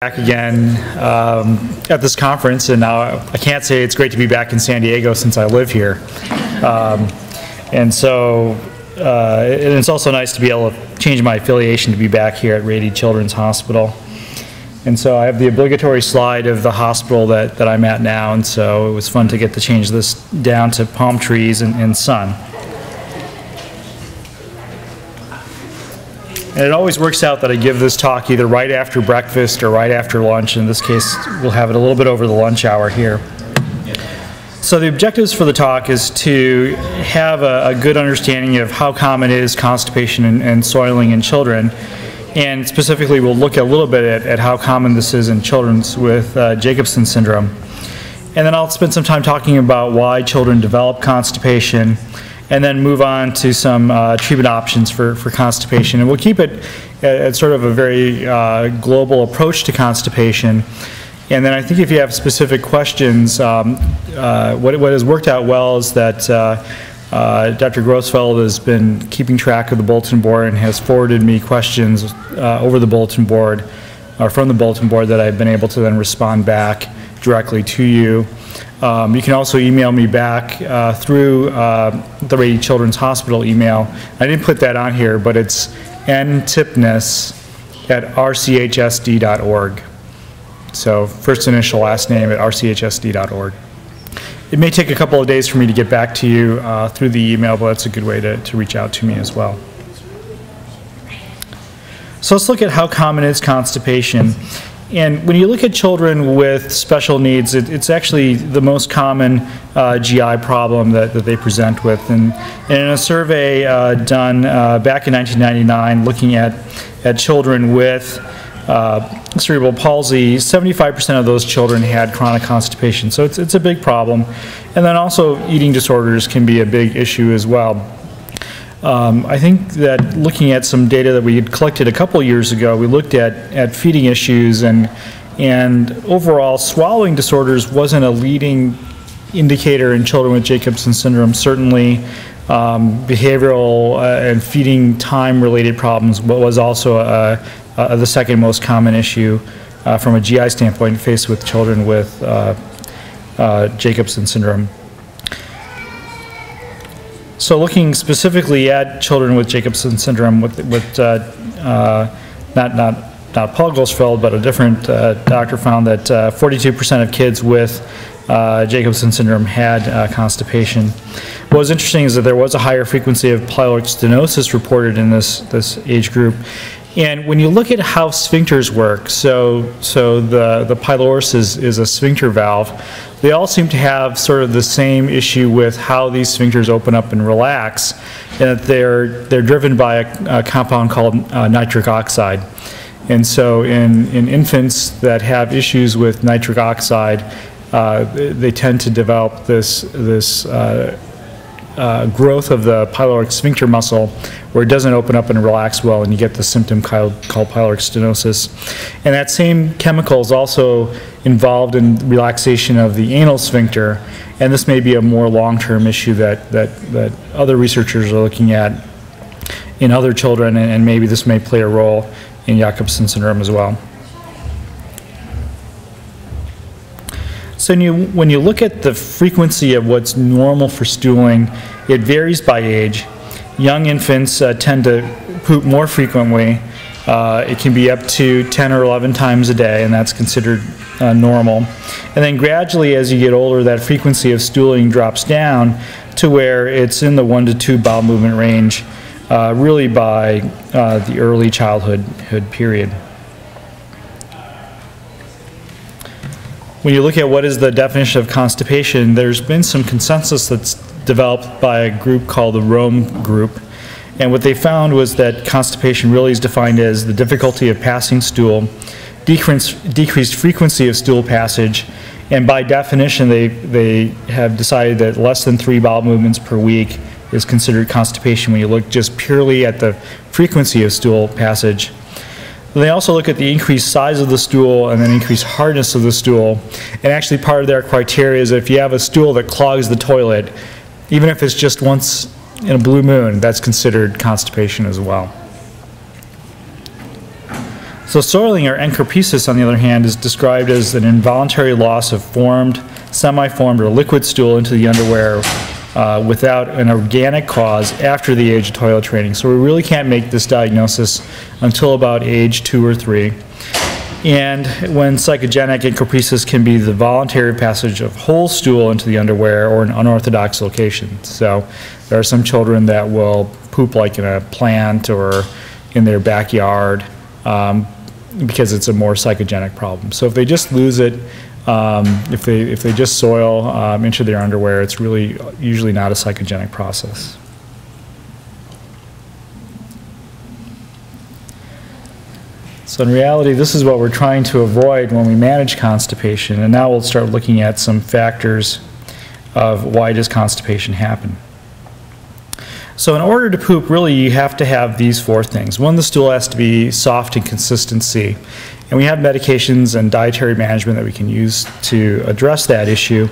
back again um, at this conference, and now I can't say it's great to be back in San Diego since I live here. Um, and so, uh, and it's also nice to be able to change my affiliation to be back here at Rady Children's Hospital. And so I have the obligatory slide of the hospital that, that I'm at now, and so it was fun to get to change this down to palm trees and, and sun. And it always works out that I give this talk either right after breakfast or right after lunch. In this case, we'll have it a little bit over the lunch hour here. So the objectives for the talk is to have a, a good understanding of how common is constipation and, and, soiling in children. And specifically, we'll look a little bit at, at how common this is in children with uh, Jacobsen syndrome. And then I'll spend some time talking about why children develop constipation and then move on to some uh, treatment options for, for constipation. And we'll keep it at, at sort of a very uh, global approach to constipation. And then I think if you have specific questions, um, uh, what, what has worked out well is that uh, uh, Dr. Grossfeld has been keeping track of the bulletin board and has forwarded me questions uh, over the bulletin board or from the bulletin board that I've been able to then respond back directly to you. Um, you can also email me back uh, through uh, the Rady Children's Hospital email. I didn't put that on here, but it's ntipnis at rchsd.org. So first initial, last name at rchsd.org. It may take a couple of days for me to get back to you uh, through the email, but that's a good way to, to reach out to me as well. So let's look at how common is constipation. And when you look at children with special needs, it, it's actually the most common uh, GI problem that, that they present with. And, and in a survey uh, done uh, back in 1999 looking at, at children with uh, cerebral palsy, 75% of those children had chronic constipation. So it's, it's a big problem. And then also eating disorders can be a big issue as well. Um, I think that looking at some data that we had collected a couple years ago, we looked at, at feeding issues and, and overall swallowing disorders wasn't a leading indicator in children with Jacobsen syndrome. Certainly um, behavioral uh, and feeding time related problems was also the second most common issue uh, from a GI standpoint faced with children with uh, uh Jacobsen syndrome. So looking specifically at children with Jacobsen syndrome, with, with uh, uh, not, not, not Paul Grossfeld, but a different uh, doctor found that 42% uh, of kids with uh, Jacobsen syndrome had uh, constipation. What was interesting is that there was a higher frequency of pyloric stenosis reported in this, this age group. And when you look at how sphincters work, so, so the, the pylorus is, is a sphincter valve, they all seem to have sort of the same issue with how these sphincters open up and relax, and that they're, they're driven by a, a compound called uh, nitric oxide. And so in, in infants that have issues with nitric oxide, uh, they tend to develop this, this uh, uh, growth of the pyloric sphincter muscle where it doesn't open up and relax well and you get the symptom called, called pyloric stenosis. And that same chemical is also involved in relaxation of the anal sphincter and this may be a more long-term issue that, that, that other researchers are looking at in other children and, and maybe this may play a role in Jacobsen syndrome as well. So when you, when you look at the frequency of what's normal for stooling, it varies by age. Young infants uh, tend to poop more frequently. Uh, it can be up to 10 or 11 times a day, and that's considered uh, normal. And then gradually, as you get older, that frequency of stooling drops down to where it's in the one to two bowel movement range, uh, really by uh, the early childhood period. When you look at what is the definition of constipation, there's been some consensus that's developed by a group called the Rome Group. And what they found was that constipation really is defined as the difficulty of passing stool, decreased, decreased frequency of stool passage, and by definition, they, they have decided that less than three bowel movements per week is considered constipation when you look just purely at the frequency of stool passage. They also look at the increased size of the stool and then increased hardness of the stool. And actually part of their criteria is if you have a stool that clogs the toilet, even if it's just once in a blue moon, that's considered constipation as well. So soiling or encopresis, on the other hand, is described as an involuntary loss of formed, semi-formed, or liquid stool into the underwear uh, without an organic cause after the age of toilet training. So we really can't make this diagnosis until about age two or three. And when psychogenic encopresis can be the voluntary passage of whole stool into the underwear or an unorthodox location. So there are some children that will poop like in a plant or in their backyard. Um, because it's a more psychogenic problem. So if they just lose it, um, if they if they just soil um, into their underwear, it's really usually not a psychogenic process. So in reality, this is what we're trying to avoid when we manage constipation. And now we'll start looking at some factors of why does constipation happen. So in order to poop, really you have to have these four things. One, the stool has to be soft in consistency. And we have medications and dietary management that we can use to address that issue.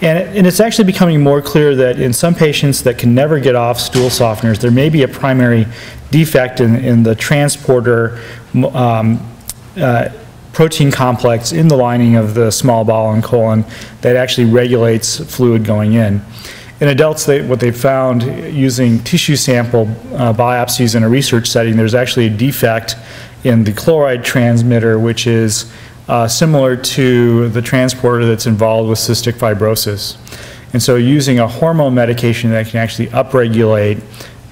And, and it's actually becoming more clear that in some patients that can never get off stool softeners, there may be a primary defect in, in the transporter um, uh, protein complex in the lining of the small bowel and colon that actually regulates fluid going in. In adults, they, what they found using tissue sample uh, biopsies in a research setting, there's actually a defect in the chloride transmitter, which is uh, similar to the transporter that's involved with cystic fibrosis. And so using a hormone medication that can actually upregulate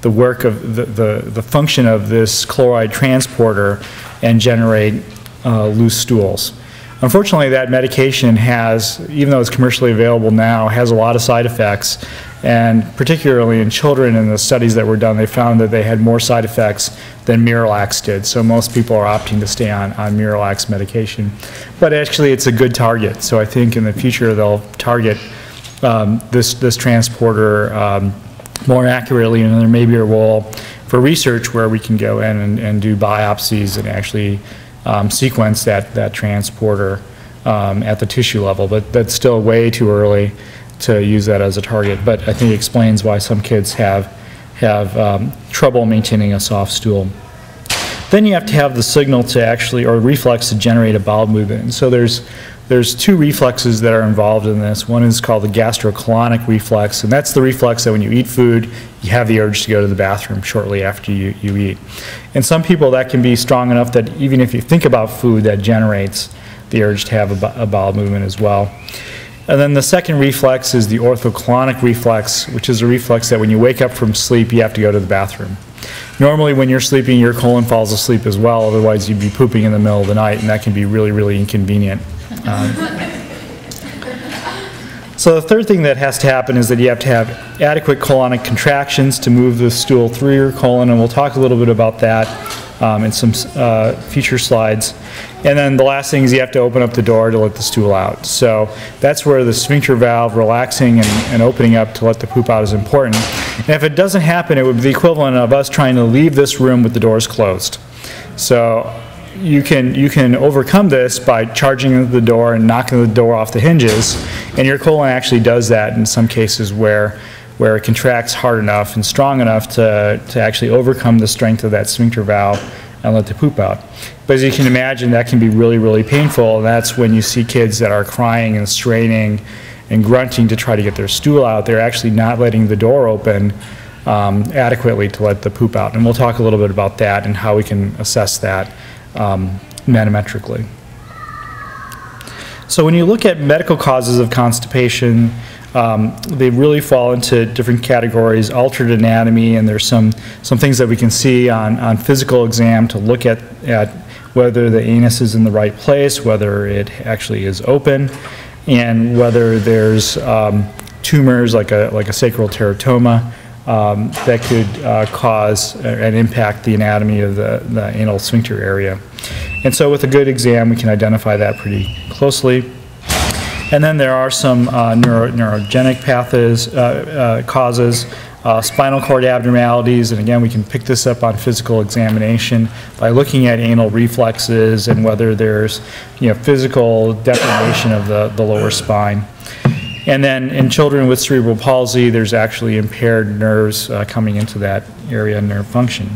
the work of the, the, the function of this chloride transporter and generate uh, loose stools. Unfortunately, that medication has, even though it's commercially available now, has a lot of side effects. And particularly in children in the studies that were done, they found that they had more side effects than Miralax did. So most people are opting to stay on, on Miralax medication. But actually, it's a good target. So I think in the future, they'll target um, this, this transporter um, more accurately, and there may be a role for research where we can go in and, and do biopsies and actually um, sequence that, that transporter um, at the tissue level, but that's still way too early to use that as a target. But I think it explains why some kids have, have um, trouble maintaining a soft stool. Then you have to have the signal to actually, or reflex to generate a bowel movement. And so there's, there's two reflexes that are involved in this. One is called the gastrocolonic reflex, and that's the reflex that when you eat food, you have the urge to go to the bathroom shortly after you, you eat. And some people, that can be strong enough that even if you think about food, that generates the urge to have a, a bowel movement as well. And then the second reflex is the orthocolonic reflex, which is a reflex that when you wake up from sleep, you have to go to the bathroom. Normally, when you're sleeping, your colon falls asleep as well, otherwise, you'd be pooping in the middle of the night, and that can be really, really inconvenient. Um, so the third thing that has to happen is that you have to have adequate colonic contractions to move the stool through your colon, and we'll talk a little bit about that um, in some uh, future slides. And then the last thing is you have to open up the door to let the stool out. So that's where the sphincter valve relaxing and, and opening up to let the poop out is important. And if it doesn't happen, it would be the equivalent of us trying to leave this room with the doors closed. So you can you can overcome this by charging the door and knocking the door off the hinges, and your colon actually does that in some cases where where it contracts hard enough and strong enough to, to actually overcome the strength of that sphincter valve and let the poop out. But as you can imagine, that can be really, really painful, and that's when you see kids that are crying and straining and grunting to try to get their stool out. They're actually not letting the door open um, adequately to let the poop out. And we'll talk a little bit about that and how we can assess that um, manometrically. So when you look at medical causes of constipation, um, they really fall into different categories, altered anatomy, and there's some, some things that we can see on, on physical exam to look at, at whether the anus is in the right place, whether it actually is open, and whether there's um, tumors like a, like a sacral teratoma um, that could uh, cause and impact the anatomy of the, the anal sphincter area. And so with a good exam, we can identify that pretty closely. And then there are some uh, neuro, neurogenic pathos, uh, uh, causes, uh, spinal cord abnormalities, and again, we can pick this up on physical examination by looking at anal reflexes and whether there's you know, physical deformation of the, the lower spine. And then in children with cerebral palsy, there's actually impaired nerves uh, coming into that area, nerve function.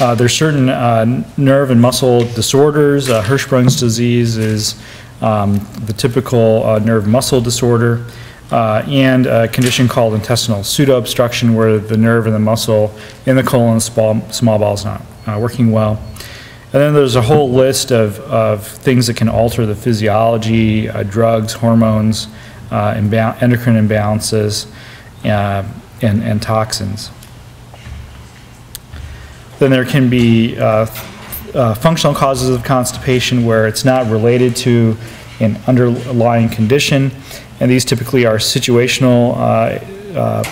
Uh, There's certain uh, nerve and muscle disorders. Uh, Hirschsprung's disease is um, the typical uh, nerve muscle disorder, uh, and a condition called intestinal pseudoobstruction, where the nerve and the muscle in the colon and small, small bowel is not uh, working well. And then there's a whole list of, of things that can alter the physiology, uh, drugs, hormones, uh, imbal- endocrine imbalances, uh, and, and toxins. Then there can be uh, uh, functional causes of constipation where it's not related to an underlying condition, and these typically are situational uh,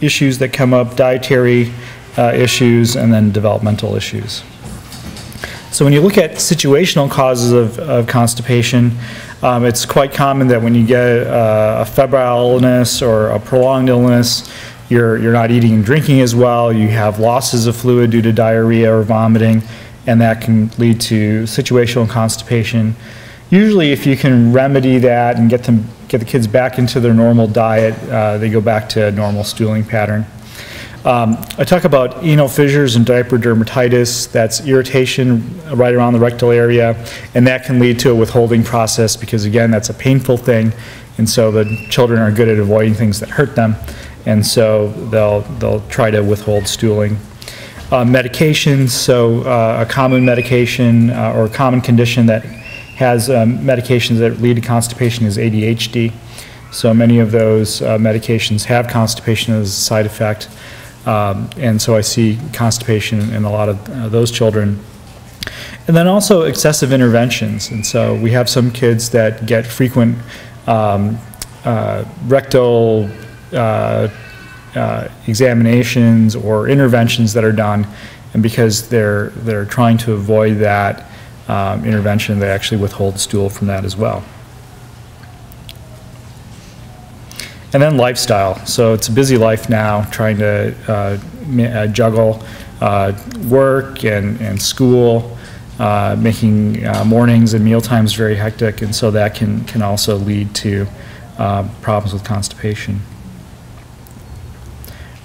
issues that come up, dietary issues, and then developmental issues. So when you look at situational causes of, of constipation, um, it's quite common that when you get uh, a febrile illness or a prolonged illness, you're, you're not eating and drinking as well, you have losses of fluid due to diarrhea or vomiting, and that can lead to situational constipation. Usually, if you can remedy that and get them, get the kids back into their normal diet, uh, they go back to a normal stooling pattern. Um, I talk about anal fissures and diaper dermatitis. That's irritation right around the rectal area, and that can lead to a withholding process because, again, that's a painful thing, and so the children are good at avoiding things that hurt them, and so they'll they'll try to withhold stooling. Uh, medications, so uh, a common medication uh, or a common condition that has um, medications that lead to constipation is ADHD. So many of those uh, medications have constipation as a side effect. Um, and so I see constipation in a lot of uh, those children. And then also excessive interventions. And so we have some kids that get frequent um, uh, rectal uh, uh, examinations or interventions that are done. And because they're, they're trying to avoid that um, intervention, they actually withhold stool from that as well. And then lifestyle. So it's a busy life now, trying to uh, uh, juggle uh, work and, and school, uh, making uh, mornings and meal times very hectic, and so that can, can also lead to uh, problems with constipation.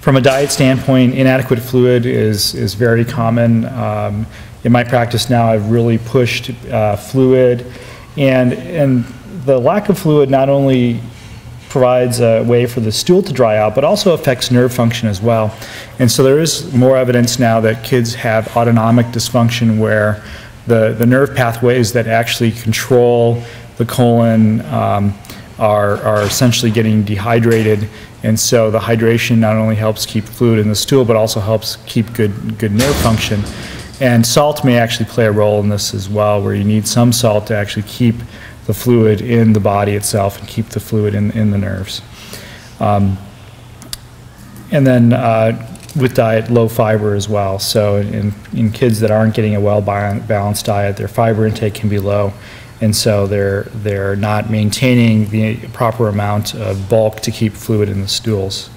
From a diet standpoint, inadequate fluid is, is very common. Um, in my practice now, I've really pushed fluid, and, and the lack of fluid not only provides a way for the stool to dry out, but also affects nerve function as well. And so there is more evidence now that kids have autonomic dysfunction where the, the nerve pathways that actually control the colon um, are, are essentially getting dehydrated. And so the hydration not only helps keep fluid in the stool, but also helps keep good, good nerve function. And salt may actually play a role in this as well, where you need some salt to actually keep the fluid in the body itself and keep the fluid in, in the nerves. Um, and then uh, with diet, low fiber as well. So in, in kids that aren't getting a well balanced diet, their fiber intake can be low. And so they're, they're not maintaining the proper amount of bulk to keep fluid in the stools.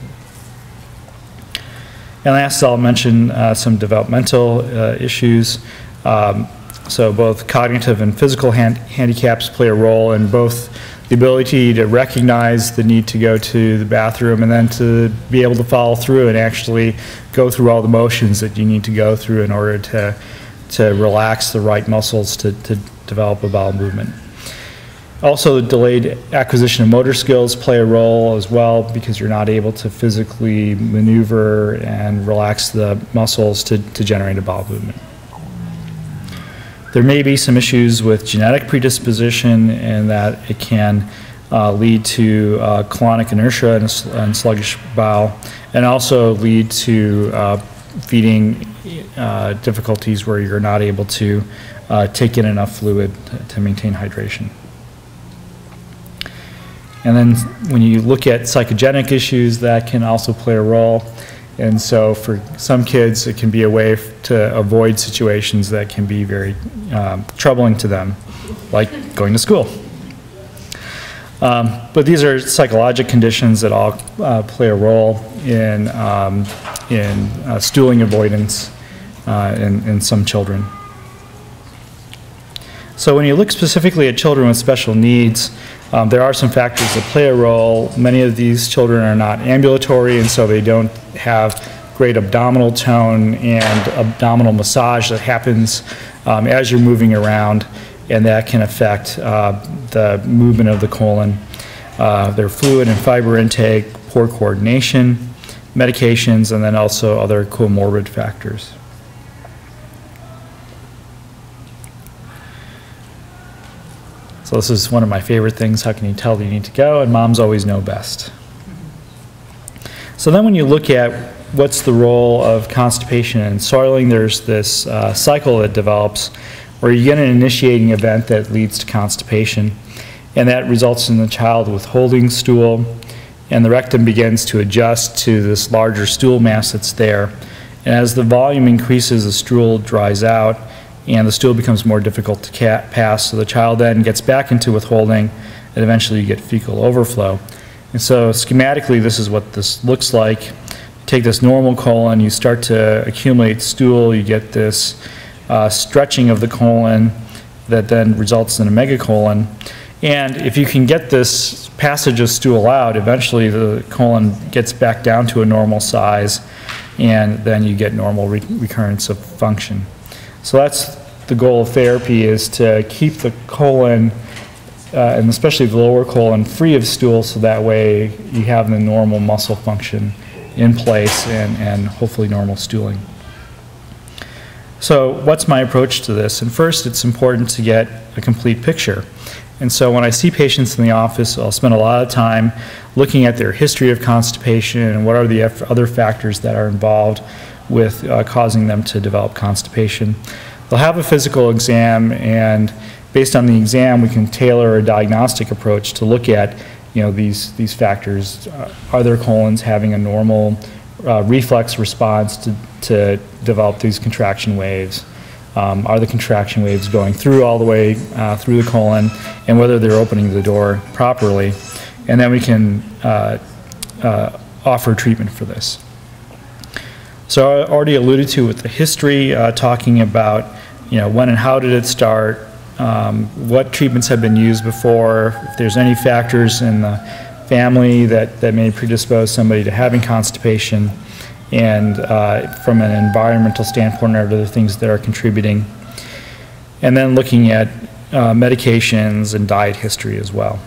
And last, I'll mention uh, some developmental uh, issues. Um, so both cognitive and physical hand handicaps play a role in both the ability to recognize the need to go to the bathroom and then to be able to follow through and actually go through all the motions that you need to go through in order to, to relax the right muscles to, to develop a bowel movement. Also, the delayed acquisition of motor skills play a role as well because you're not able to physically maneuver and relax the muscles to, to generate a bowel movement. There may be some issues with genetic predisposition and that it can uh, lead to uh, colonic inertia and, and, sluggish bowel, and also lead to uh, feeding uh, difficulties where you're not able to uh, take in enough fluid to, to maintain hydration. And then when you look at psychogenic issues, that can also play a role. And so for some kids, it can be a way to avoid situations that can be very um, troubling to them, like going to school. Um, but these are psychologic conditions that all uh, play a role in, um, in uh, stooling avoidance uh, in, in some children. So when you look specifically at children with special needs, um, there are some factors that play a role. Many of these children are not ambulatory, and so they don't have great abdominal tone and abdominal massage that happens um, as you're moving around, and that can affect uh, the movement of the colon. Uh, their fluid and fiber intake, poor coordination, medications, and then also other comorbid factors. So this is one of my favorite things. How can you tell that you need to go? And moms always know best. So then when you look at what's the role of constipation and soiling, there's this uh, cycle that develops where you get an initiating event that leads to constipation. And that results in the child withholding stool, and the rectum begins to adjust to this larger stool mass that's there. And as the volume increases, the stool dries out, and the stool becomes more difficult to pass. So the child then gets back into withholding, and eventually you get fecal overflow. And so schematically, this is what this looks like. Take this normal colon, you start to accumulate stool, you get this uh, stretching of the colon that then results in a megacolon. And if you can get this passage of stool out, eventually the colon gets back down to a normal size, and then you get normal re recurrence of function. So that's the goal of therapy is to keep the colon, uh, and especially the lower colon, free of stool so that way you have the normal muscle function in place and, and hopefully normal stooling. So what's my approach to this? And first, it's important to get a complete picture. And so when I see patients in the office, I'll spend a lot of time looking at their history of constipation and what are the other factors that are involved with uh, causing them to develop constipation. They'll have a physical exam and based on the exam we can tailor a diagnostic approach to look at you know these these factors uh, are their colons having a normal uh, reflex response to, to develop these contraction waves um, are the contraction waves going through all the way uh, through the colon, and whether they're opening the door properly. And then we can uh, uh, offer treatment for this. So I already alluded to with the history, uh, talking about you know when and how did it start, um, what treatments have been used before, if there's any factors in the family that, that may predispose somebody to having constipation, and uh, from an environmental standpoint, are there things that are contributing? And then looking at uh, medications and diet history as well.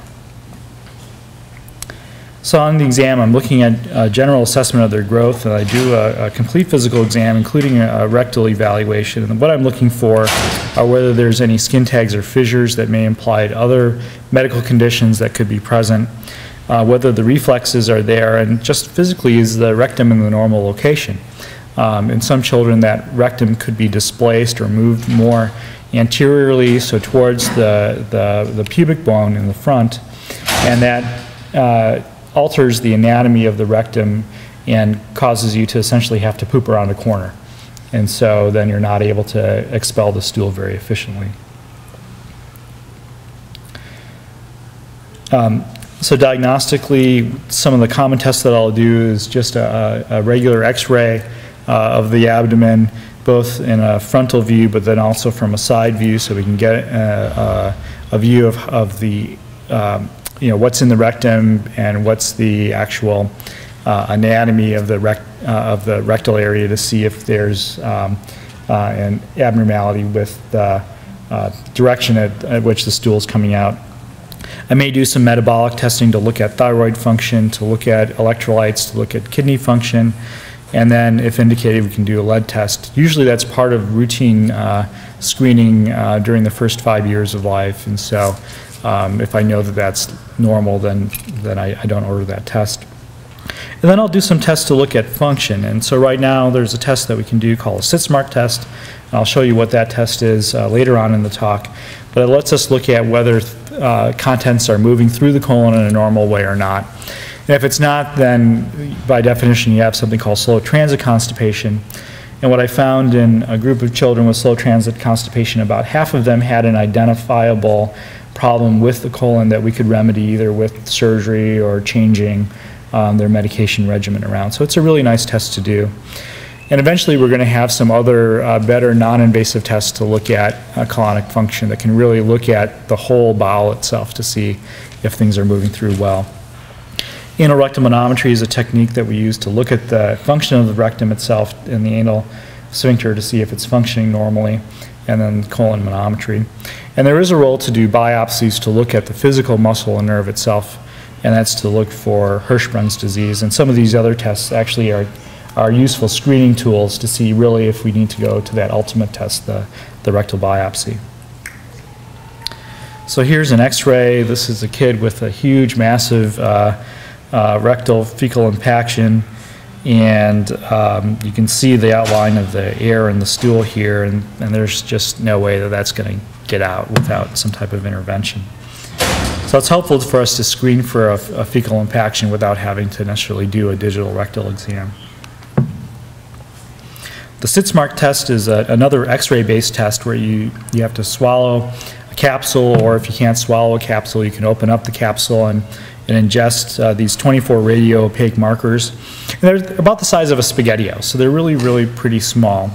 So on the exam, I'm looking at a general assessment of their growth, and I do a, a complete physical exam, including a, a, rectal evaluation. And what I'm looking for are whether there's any skin tags or fissures that may imply other medical conditions that could be present uh, whether the reflexes are there, and just physically is the rectum in the normal location. Um, in some children, that rectum could be displaced or moved more anteriorly, so towards the, the, the pubic bone in the front, and that uh, alters the anatomy of the rectum and causes you to essentially have to poop around a corner. And so then you're not able to expel the stool very efficiently. Um, so diagnostically, some of the common tests that I'll do is just a, a regular x-ray uh, of the abdomen, both in a frontal view, but then also from a side view, so we can get a, uh, a, a view of, of the, um, you know, what's in the rectum and what's the actual uh, anatomy of the, rect, uh, of the rectal area to see if there's um, uh, an abnormality with the uh, direction at, at which the stool is coming out. I may do some metabolic testing to look at thyroid function, to look at electrolytes, to look at kidney function, and then if indicated, we can do a lead test. Usually that's part of routine uh, screening uh, during the first five years of life, and so um, if I know that that's normal, then, then I, I don't order that test. And then I'll do some tests to look at function. And so right now there's a test that we can do called a Sitzmark test. And I'll show you what that test is uh, later on in the talk. But it lets us look at whether uh, contents are moving through the colon in a normal way or not. And if it's not, then by definition you have something called slow transit constipation. And what I found in a group of children with slow transit constipation, about half of them had an identifiable problem with the colon that we could remedy either with surgery or changing um, their medication regimen around. So it's a really nice test to do. And eventually we're going to have some other uh, better non-invasive tests to look at uh, colonic function that can really look at the whole bowel itself to see if things are moving through well. Anal rectal manometry is a technique that we use to look at the function of the rectum itself in the anal sphincter to see if it's functioning normally, and then colon manometry. And there is a role to do biopsies to look at the physical muscle and nerve itself, and that's to look for Hirschsprung's disease. And some of these other tests actually are, are useful screening tools to see really if we need to go to that ultimate test, the, the rectal biopsy. So here's an x-ray. This is a kid with a huge, massive uh, uh, rectal fecal impaction. And um, you can see the outline of the air in the stool here, and, and there's just no way that that's going to get out without some type of intervention. So it's helpful for us to screen for a, a fecal impaction without having to necessarily do a digital rectal exam. The Sitzmark test is a, another x-ray based test where you, you have to swallow a capsule or if you can't swallow a capsule you can open up the capsule and, and ingest uh, these 24 radio opaque markers. And they're about the size of a SpaghettiO, so they're really, really pretty small.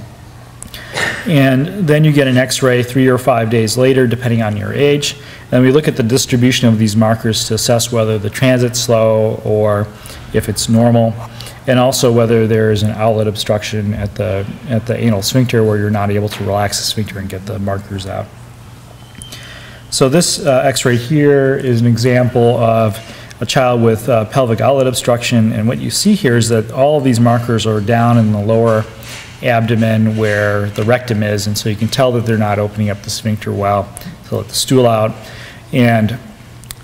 And then you get an x-ray three or five days later, depending on your age. And we look at the distribution of these markers to assess whether the transit's slow or if it's normal, and also whether there is an outlet obstruction at the, at the anal sphincter where you're not able to relax the sphincter and get the markers out. So this uh, x-ray here is an example of a child with uh, pelvic outlet obstruction, and what you see here is that all of these markers are down in the lower abdomen where the rectum is, and so you can tell that they're not opening up the sphincter well to let the stool out. And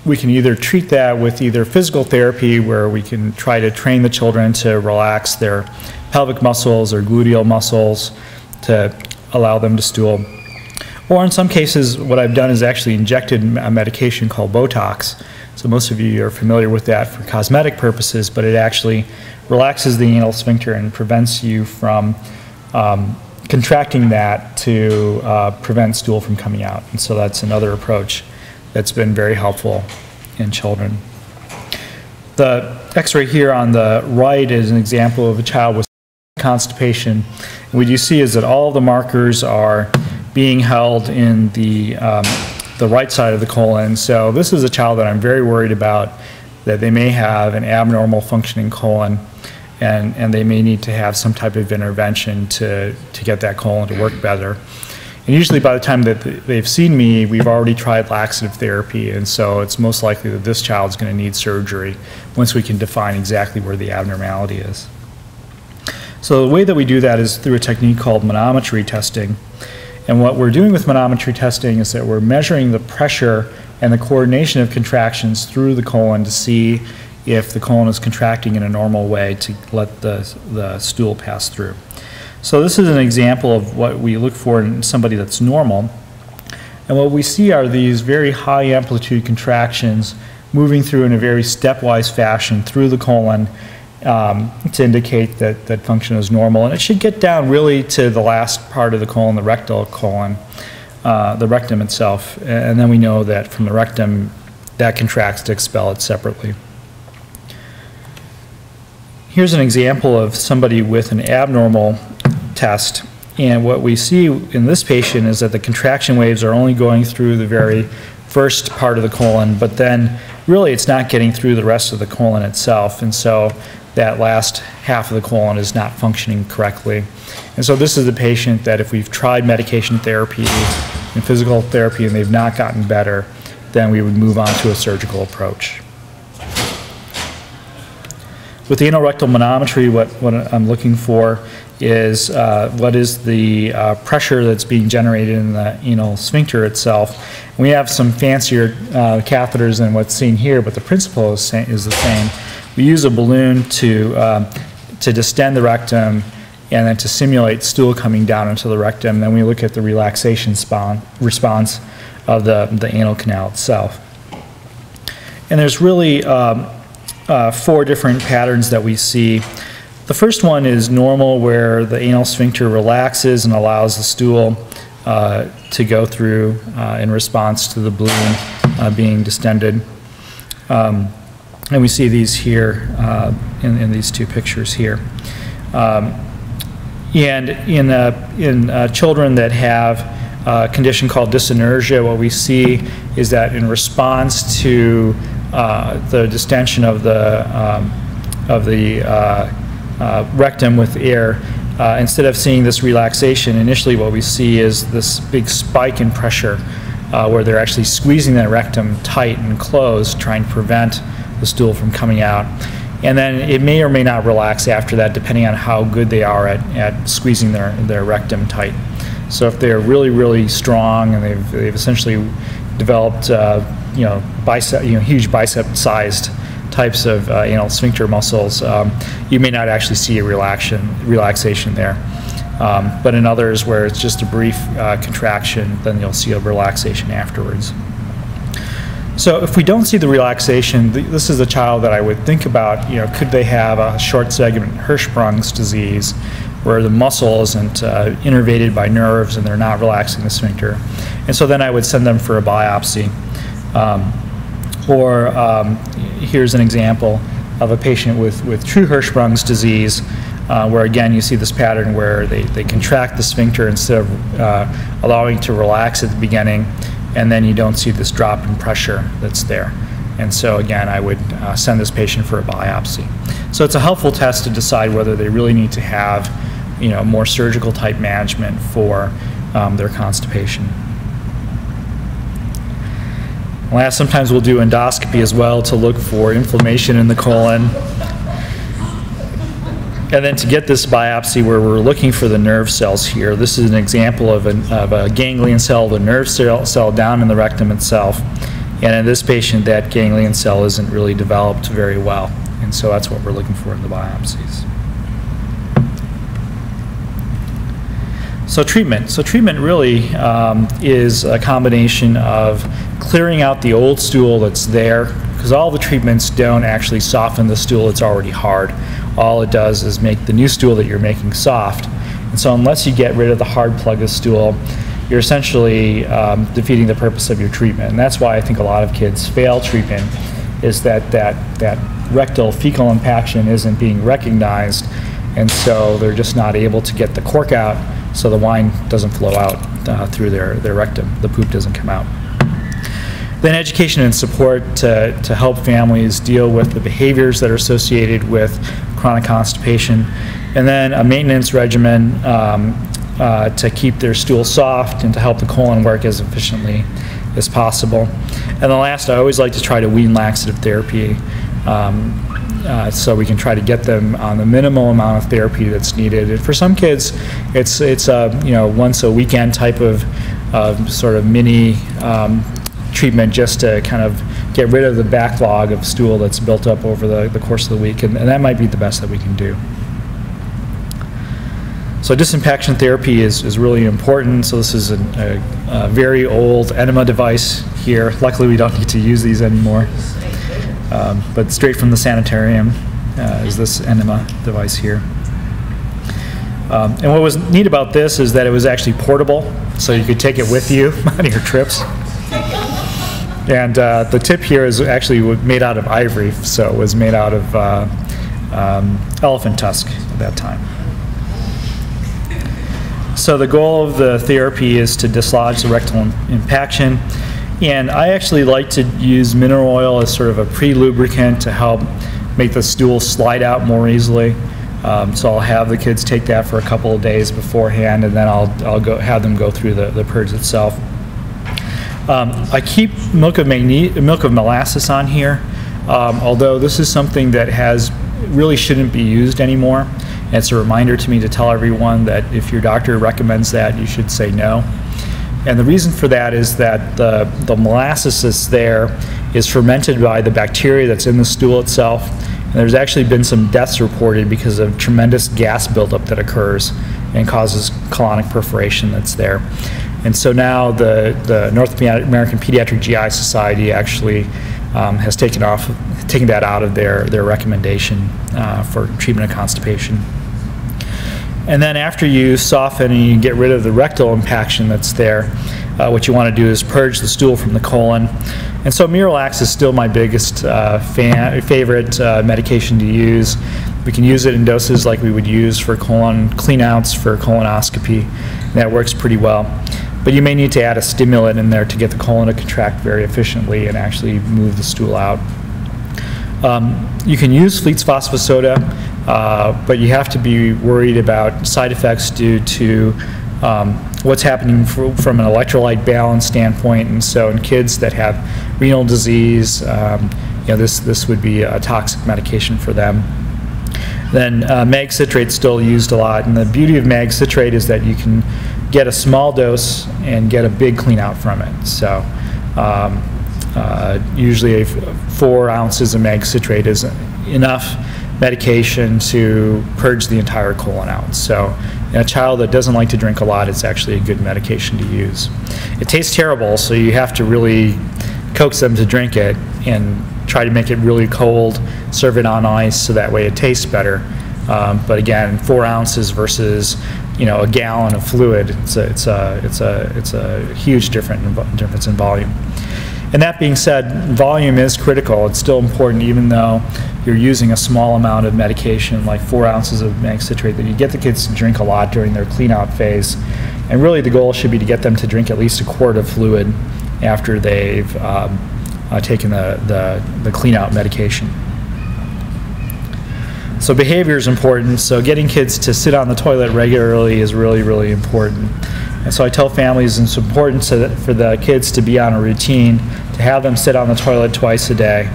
we can either treat that with either physical therapy, where we can try to train the children to relax their pelvic muscles or gluteal muscles to allow them to stool. Or in some cases, what I've done is actually injected a medication called Botox. So most of you are familiar with that for cosmetic purposes, but it actually relaxes the anal sphincter and prevents you from um, contracting that to uh, prevent stool from coming out. And so that's another approach that's been very helpful in children. The x-ray here on the right is an example of a child with constipation. And what you see is that all the markers are being held in the, um, the right side of the colon. So this is a child that I'm very worried about that they may have an abnormal functioning colon and, and they may need to have some type of intervention to, to get that colon to work better. And usually by the time that they've seen me, we've already tried laxative therapy, and so it's most likely that this child is going to need surgery once we can define exactly where the abnormality is. So the way that we do that is through a technique called manometry testing. And what we're doing with manometry testing is that we're measuring the pressure and the coordination of contractions through the colon to see if the colon is contracting in a normal way to let the, the stool pass through. So this is an example of what we look for in somebody that's normal. And what we see are these very high amplitude contractions moving through in a very stepwise fashion through the colon um, to indicate that, that function is normal. And it should get down really to the last part of the colon, the rectal colon, uh, the rectum itself. And then we know that from the rectum, that contracts to expel it separately. Here's an example of somebody with an abnormal test. And what we see in this patient is that the contraction waves are only going through the very first part of the colon, but then really it's not getting through the rest of the colon itself. And so that last half of the colon is not functioning correctly. And so this is the patient that if we've tried medication therapy and physical therapy and they've not gotten better, then we would move on to a surgical approach. With the anal rectal manometry, what, what I'm looking for is uh, what is the uh, pressure that's being generated in the anal sphincter itself. We have some fancier uh, catheters than what's seen here, but the principle is, is the same. We use a balloon to, um, to distend the rectum and then to simulate stool coming down into the rectum. Then we look at the relaxation response of the, the anal canal itself. And there's really um, uh, four different patterns that we see. The first one is normal, where the anal sphincter relaxes and allows the stool uh, to go through uh, in response to the balloon uh, being distended. Um, and we see these here uh, in, in, these two pictures here. Um, and in, uh, in children that have a condition called dyssynergia, what we see is that in response to uh, the distension of the, um, of the uh, uh, rectum with air, uh, instead of seeing this relaxation, initially what we see is this big spike in pressure uh, where they're actually squeezing that rectum tight and closed, trying to prevent the stool from coming out. And then it may or may not relax after that, depending on how good they are at, at squeezing their, their rectum tight. So if they're really, really strong and they've, they've essentially developed, uh, you know, bicep, you know, huge bicep-sized types of uh, anal sphincter muscles, um, you may not actually see a relaxation, relaxation there. Um, but in others where it's just a brief uh, contraction, then you'll see a relaxation afterwards. So if we don't see the relaxation, th this is a child that I would think about, you know, could they have a short segment Hirschsprung's disease where the muscle isn't uh, innervated by nerves and they're not relaxing the sphincter. And so then I would send them for a biopsy. Um, or um, here's an example of a patient with, with true Hirschsprung's disease, uh, where again you see this pattern where they, they contract the sphincter instead of uh, allowing to relax at the beginning, and then you don't see this drop in pressure that's there. And so again, I would uh, send this patient for a biopsy. So it's a helpful test to decide whether they really need to have, you know, more surgical type management for um, their constipation. Last, sometimes we'll do endoscopy as well to look for inflammation in the colon. And then to get this biopsy where we're looking for the nerve cells here, this is an example of, an, of a ganglion cell, the nerve cell, cell down in the rectum itself. And in this patient, that ganglion cell isn't really developed very well. And so that's what we're looking for in the biopsies. So treatment. So treatment really um, is a combination of clearing out the old stool that's there, because all the treatments don't actually soften the stool that's already hard. All it does is make the new stool that you're making soft. And so unless you get rid of the hard plug of stool, you're essentially um, defeating the purpose of your treatment. And that's why I think a lot of kids fail treatment, is that that, that rectal fecal impaction isn't being recognized, and so they're just not able to get the cork out so the wine doesn't flow out uh, through their, their rectum. The poop doesn't come out. Then education and support to, to help families deal with the behaviors that are associated with chronic constipation. And then a maintenance regimen um, uh, to keep their stool soft and to help the colon work as efficiently as possible. And the last, I always like to try to wean laxative therapy um, uh, so we can try to get them on the minimal amount of therapy that's needed. And for some kids, it's it's a you know once a weekend type of uh, sort of mini um, treatment just to kind of get rid of the backlog of stool that's built up over the, the course of the week, and, and that might be the best that we can do. So disimpaction therapy is, is really important. So this is a, a, a, very old enema device here. Luckily, we don't need to use these anymore. Um, but straight from the sanitarium uh, is this enema device here. Um, and what was neat about this is that it was actually portable, so you could take it with you on your trips. And uh, the tip here is actually made out of ivory, so it was made out of uh, um, elephant tusk at that time. So the goal of the therapy is to dislodge the rectal impaction and I actually like to use mineral oil as sort of a pre-lubricant to help make the stool slide out more easily. Um, so I'll have the kids take that for a couple of days beforehand, and then I'll, I'll go have them go through the, the purge itself. Um, I keep milk of, milk of molasses on here, um, although this is something that has really shouldn't be used anymore. And it's a reminder to me to tell everyone that if your doctor recommends that, you should say no. And the reason for that is that the, the molasses that's there is fermented by the bacteria that's in the stool itself. And there's actually been some deaths reported because of tremendous gas buildup that occurs and causes colonic perforation that's there. And so now the, the North American Pediatric GI Society actually um, has taken off, taken that out of their, their recommendation uh, for treatment of constipation. And then after you soften and you get rid of the rectal impaction that's there, uh, what you want to do is purge the stool from the colon. And so Miralax is still my biggest uh, favorite uh, medication to use. We can use it in doses like we would use for colon cleanouts for colonoscopy. that works pretty well. But you may need to add a stimulant in there to get the colon to contract very efficiently and actually move the stool out. Um, you can use Fleet's phosphosoda, uh, but you have to be worried about side effects due to um, what's happening from an electrolyte balance standpoint. And so in kids that have renal disease, um, you know, this, this would be a toxic medication for them. Then uh, mag citrate is still used a lot, and the beauty of mag citrate is that you can get a small dose and get a big clean out from it. So um, uh, usually four ounces of mag citrate is enough medication to purge the entire colon out. So in a child that doesn't like to drink a lot, it's actually a good medication to use. It tastes terrible, so you have to really coax them to drink it and try to make it really cold, serve it on ice so that way it tastes better. Um, but again, four ounces versus you know a gallon of fluid, it's a it's a it's a it's a huge difference in volume. And that being said, volume is critical. It's still important even though you're using a small amount of medication, like four ounces of mag citrate, that you get the kids to drink a lot during their clean out phase. And really the goal should be to get them to drink at least a quart of fluid after they've um, uh, taken the, the, the clean out medication. So behavior is important. So getting kids to sit on the toilet regularly is really, really important. And so I tell families it's important to, for the kids to be on a routine, to have them sit on the toilet twice a day.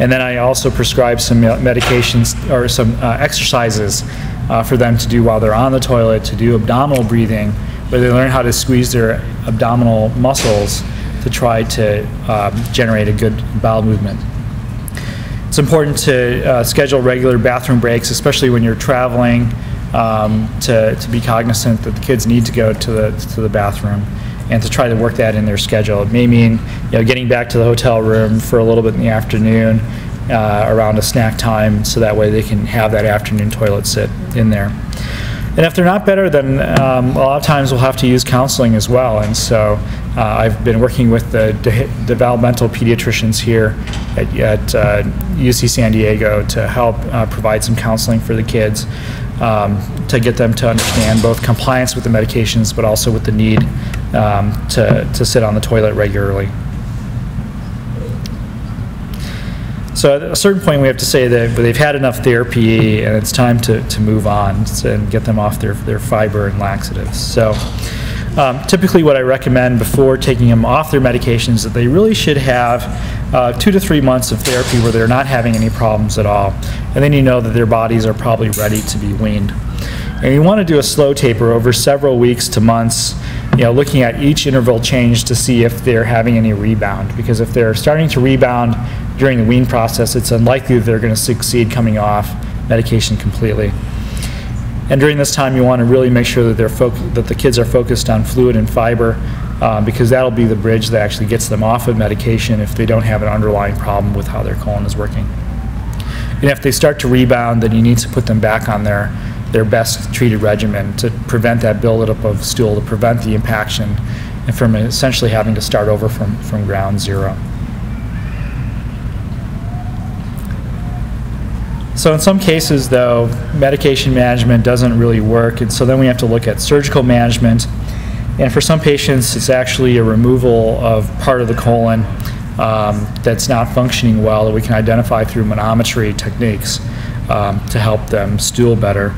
And then I also prescribe some medications or some uh, exercises uh, for them to do while they're on the toilet, to do abdominal breathing, where they learn how to squeeze their abdominal muscles to try to um, generate a good bowel movement. It's important to uh, schedule regular bathroom breaks, especially when you're traveling um, to, to be cognizant that the kids need to go to the, to the bathroom and to try to work that in their schedule. It may mean you know, getting back to the hotel room for a little bit in the afternoon uh, around a snack time so that way they can have that afternoon toilet sit in there. And if they're not better, then um, a lot of times we'll have to use counseling as well. And so uh, I've been working with the de developmental pediatricians here at, at uh, UC San Diego to help uh, provide some counseling for the kids um, to get them to understand both compliance with the medications but also with the need um, to, to sit on the toilet regularly. So at a certain point we have to say that they've had enough therapy and it's time to, to move on and get them off their, their fiber and laxatives. So um, typically what I recommend before taking them off their medications that they really should have uh, two to three months of therapy where they're not having any problems at all. And then you know that their bodies are probably ready to be weaned. And you want to do a slow taper over several weeks to months, you know, looking at each interval change to see if they're having any rebound. Because if they're starting to rebound during the wean process, it's unlikely that they're going to succeed coming off medication completely. And during this time, you want to really make sure that, they're that the kids are focused on fluid and fiber uh, because that'll be the bridge that actually gets them off of medication if they don't have an underlying problem with how their colon is working. And if they start to rebound, then you need to put them back on their, their best treated regimen to prevent that buildup of stool, to prevent the impaction, and from essentially having to start over from, from ground zero. So in some cases, though, medication management doesn't really work, and so then we have to look at surgical management and for some patients, it's actually a removal of part of the colon um, that's not functioning well that we can identify through manometry techniques um, to help them stool better.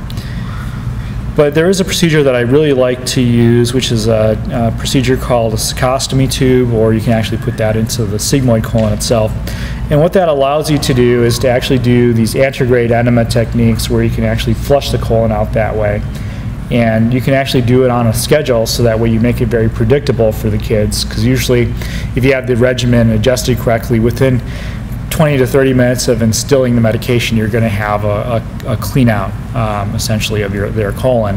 But there is a procedure that I really like to use, which is a, a, procedure called a cecostomy tube, or you can actually put that into the sigmoid colon itself. And what that allows you to do is to actually do these antegrade enema techniques where you can actually flush the colon out that way and you can actually do it on a schedule so that way you make it very predictable for the kids because usually if you have the regimen adjusted correctly within 20 to 30 minutes of instilling the medication you're going to have a, a, a clean out um, essentially of your their colon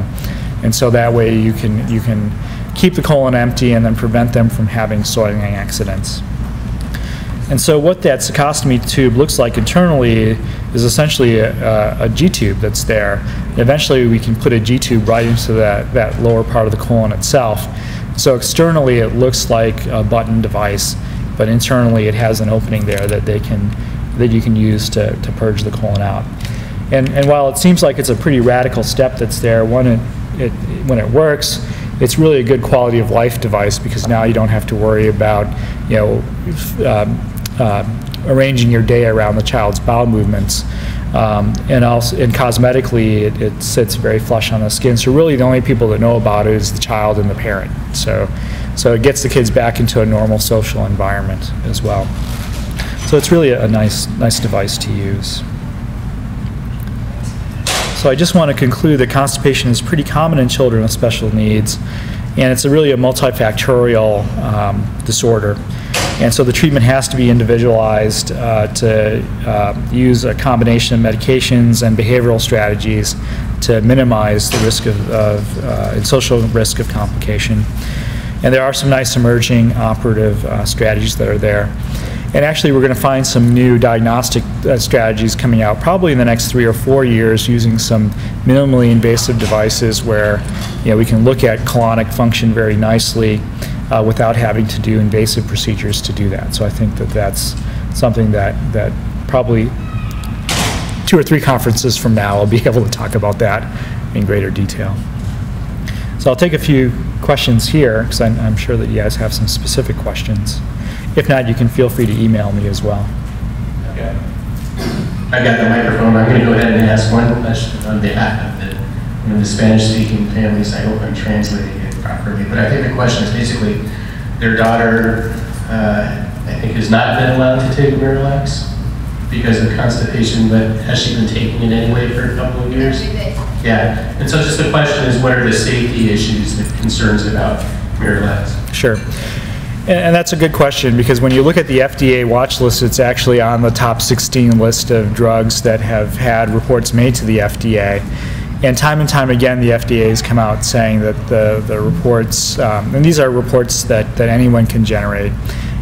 and so that way you can you can keep the colon empty and then prevent them from having soiling accidents. And so what that cecostomy tube looks like internally is essentially a, a G-tube that's there. Eventually we can put a G-tube right into that, that lower part of the colon itself. So externally it looks like a button device, but internally it has an opening there that they can that you can use to, to purge the colon out. And, and while it seems like it's a pretty radical step that's there, when it, it, when it works, it's really a good quality of life device because now you don't have to worry about, you know, um, uh, arranging your day around the child's bowel movements. Um, and also, and cosmetically, it, it, sits very flush on the skin. So really, the only people that know about it is the child and the parent. So, so it gets the kids back into a normal social environment as well. So it's really a, nice, nice device to use. So I just want to conclude that constipation is pretty common in children with special needs, and it's a really a multifactorial um, disorder. And so the treatment has to be individualized uh, to uh, use a combination of medications and behavioral strategies to minimize the risk of, of uh, and social risk of complication. And there are some nice emerging operative uh, strategies that are there. And actually, we're going to find some new diagnostic uh, strategies coming out probably in the next three or four years using some minimally invasive devices where you know, we can look at colonic function very nicely uh, without having to do invasive procedures to do that. So I think that that's something that, that probably two or three conferences from now I'll be able to talk about that in greater detail. So I'll take a few questions here because I'm, I'm, sure that you guys have some specific questions. If not, you can feel free to email me as well. Okay. I got the microphone. I'm going to go ahead and ask one question on behalf of the, you know, the Spanish-speaking families. I hope I'm translating it properly. But I think the question is basically their daughter, uh, I think, has not been allowed to take Miralax because of constipation, but has she been taking it anyway for a couple of years? Yeah. And so just the question is, what are the safety issues, the concerns about Miralax? Sure. And that's a good question because when you look at the FDA watch list, it's actually on the top 16 list of drugs that have had reports made to the FDA. And time and time again, the FDA has come out saying that the, the reports, um, and these are reports that, that anyone can generate,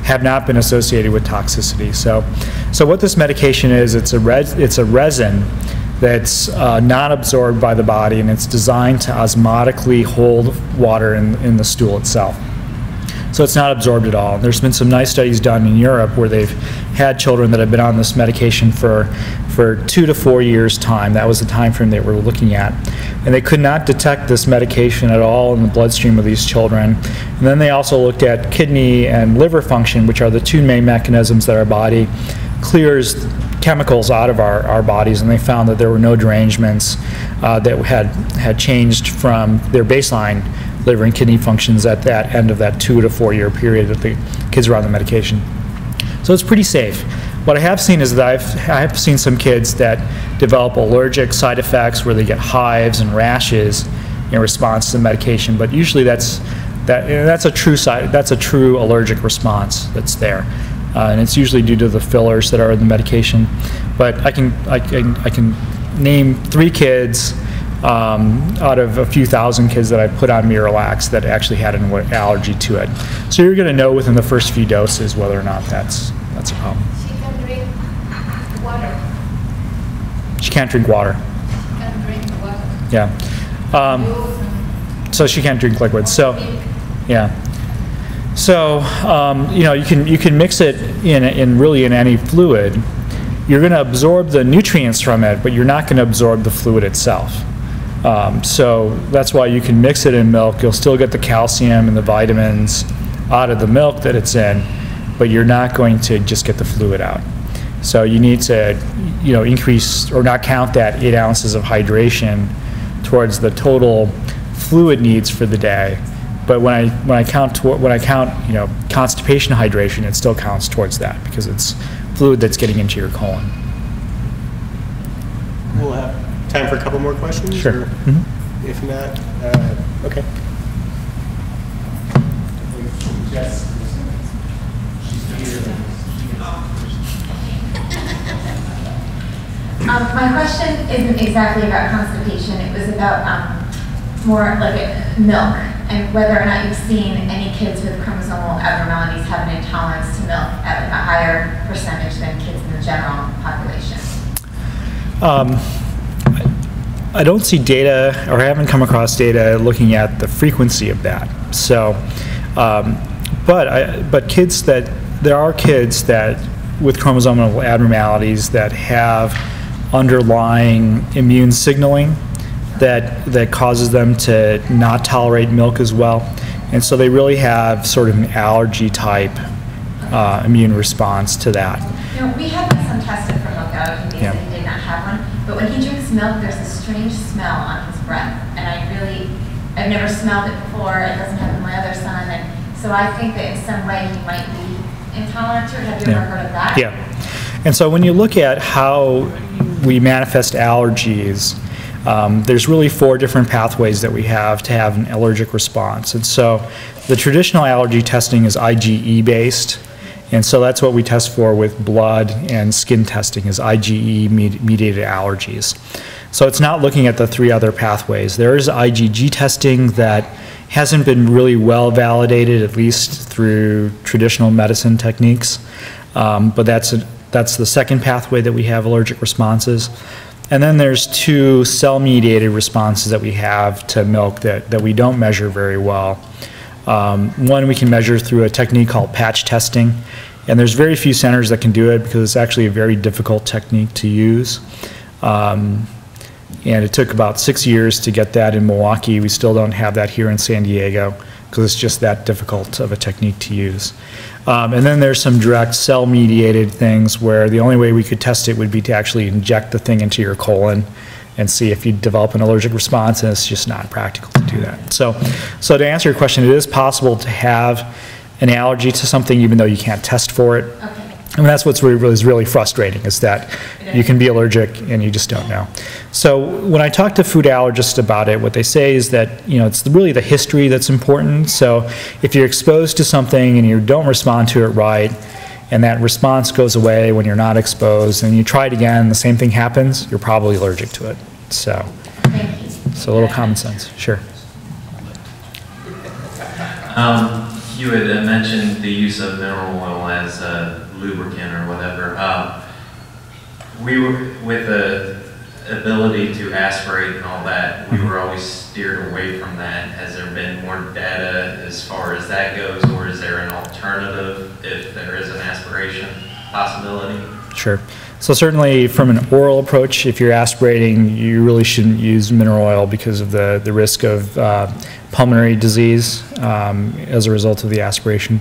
have not been associated with toxicity. So, so what this medication is, it's a, res, it's a resin that's uh, not absorbed by the body and it's designed to osmotically hold water in, in the stool itself. So it's not absorbed at all. There's been some nice studies done in Europe where they've had children that have been on this medication for, for two to four years' time. That was the time frame they were looking at. And they could not detect this medication at all in the bloodstream of these children. And then they also looked at kidney and liver function, which are the two main mechanisms that our body clears chemicals out of our, our bodies, and they found that there were no derangements uh, that had, had changed from their baseline liver and kidney functions at that end of that two to four year period that the kids are on the medication. So it's pretty safe. What I have seen is that I've, I've seen some kids that develop allergic side effects where they get hives and rashes in response to the medication, but usually that's, that, that's a true side, that's a true allergic response that's there. Uh, and it's usually due to the fillers that are in the medication. But I can, I can, I can name three kids um, out of a few thousand kids that I put on Miralax that actually had an allergy to it. So you're going to know within the first few doses whether or not that's that's a problem. She can drink water. She can't drink water. She can drink water. Yeah. Um, so she can't drink liquids. So, yeah. So um, you know you can you can mix it in in really in any fluid. You're going to absorb the nutrients from it, but you're not going to absorb the fluid itself. Um, so that's why you can mix it in milk. You'll still get the calcium and the vitamins out of the milk that it's in, but you're not going to just get the fluid out. So you need to, you know, increase or not count that eight ounces of hydration towards the total fluid needs for the day. But when I when I count when I count, you know, constipation hydration, it still counts towards that because it's fluid that's getting into your colon. We'll have time for a couple more questions? Sure. or Mhm. If not, uh, okay. Yes. Um, my question isn't exactly about constipation. It was about um, more like milk and whether or not you've seen any kids with chromosomal abnormalities have an intolerance to milk at a higher percentage than kids in the general population. Um, I don't see data, or I haven't come across data looking at the frequency of that. So, um, but I, but kids that there are kids that with chromosomal abnormalities that have underlying immune signaling that, that causes them to not tolerate milk as well. And so they really have sort of an allergy type uh, immune response to that. You know, we had my son tested for milk allergy because Yeah. he did not have one, but when he drinks milk, there's a strange smell on his breath, and I really, I've never smelled it before, it doesn't happen to my other son, and so I think that in some way he might be intolerant to it. Have you ever heard of that? Yeah. And so when you look at how we manifest allergies, um, there's really four different pathways that we have to have an allergic response. And so the traditional allergy testing is IgE based. And so that's what we test for with blood and skin testing is IgE mediated allergies. So it's not looking at the three other pathways. There is IgG testing that hasn't been really well validated, at least through traditional medicine techniques. Um, But that's, a- that's the second pathway that we have allergic responses. And then there's two cell-mediated responses that we have to milk that, that we don't measure very well. Um, One, we can measure through a technique called patch testing, and there's very few centers that can do it because it's actually a very difficult technique to use. Um, And it took about six years to get that in Milwaukee. We still don't have that here in San Diego because it's just that difficult of a technique to use. Um, And then there's some direct cell-mediated things where the only way we could test it would be to actually inject the thing into your colon and see if you develop an allergic response, and it's just not practical to do that. So, so to answer your question, it is possible to have an allergy to something even though you can't test for it. Okay. I mean, that's what's really, is really frustrating, is that you can be allergic and you just don't know. So when I talk to food allergists about it, what they say is that, you know, it's really the history that's important. So if you're exposed to something and you don't respond to it right, and that response goes away when you're not exposed, and you try it again, the same thing happens, you're probably allergic to it. So, so a little common sense, sure. Um, you had uh, mentioned the use of mineral oil as a lubricant or whatever. Um, we were, with the ability to aspirate and all that, we were always steered away from that. Has there been more data as far as that goes, or is there an alternative if there is an aspiration possibility? Sure. So certainly from an oral approach, if you're aspirating, you really shouldn't use mineral oil because of the, the risk of uh, pulmonary disease um, as a result of the aspiration.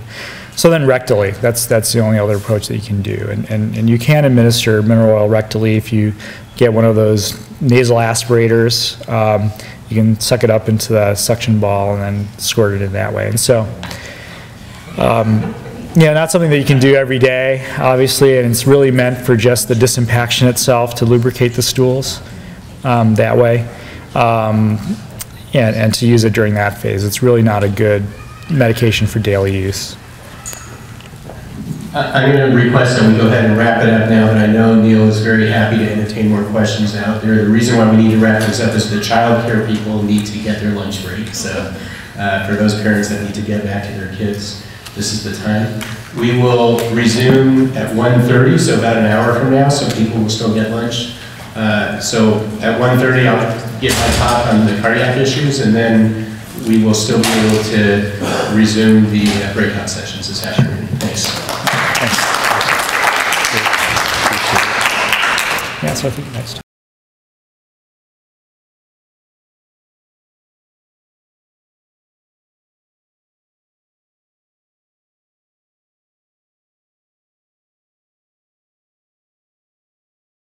So then rectally, that's, that's the only other approach that you can do. And, and, and you can administer mineral oil rectally if you get one of those nasal aspirators. Um, you can suck it up into the suction ball and then squirt it in that way. And so, um, yeah, not something that you can do every day, obviously, and it's really meant for just the disimpaction itself to lubricate the stools um, that way, um, and, and to use it during that phase. It's really not a good medication for daily use. I'm going to request that we go ahead and wrap it up now, but I know Neel is very happy to entertain more questions out there. The reason why we need to wrap this up is the childcare people need to get their lunch break. So uh, for those parents that need to get back to their kids, this is the time. We will resume at 1:30, so about an hour from now, so people will still get lunch. Uh, So at 1:30, I'll get my talk on the cardiac issues, and then we will still be able to resume the uh, breakout sessions this afternoon. Thanks. Yeah, so I think next.